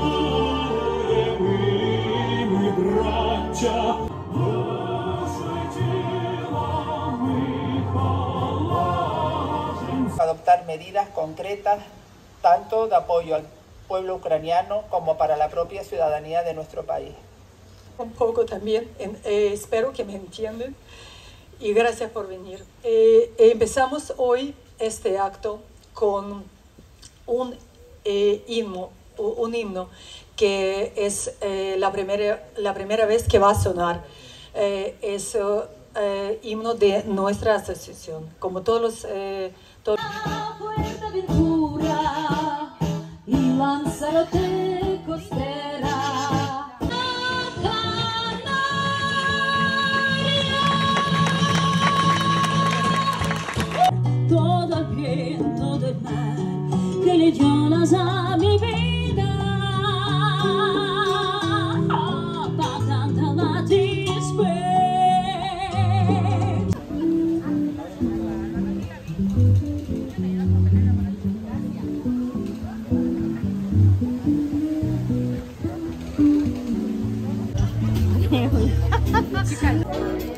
Запалили ми, ми браття, adoptar medidas concretas tanto de apoyo al pueblo ucraniano como para la propia ciudadanía de nuestro país. Un poco también, eh, espero que me entiendan y gracias por venir. Eh, empezamos hoy este acto con un eh, himno, un himno que es la, primera, la primera vez que va a sonar. es himno de nuestra asociación, como todos los... Todos... y Musical.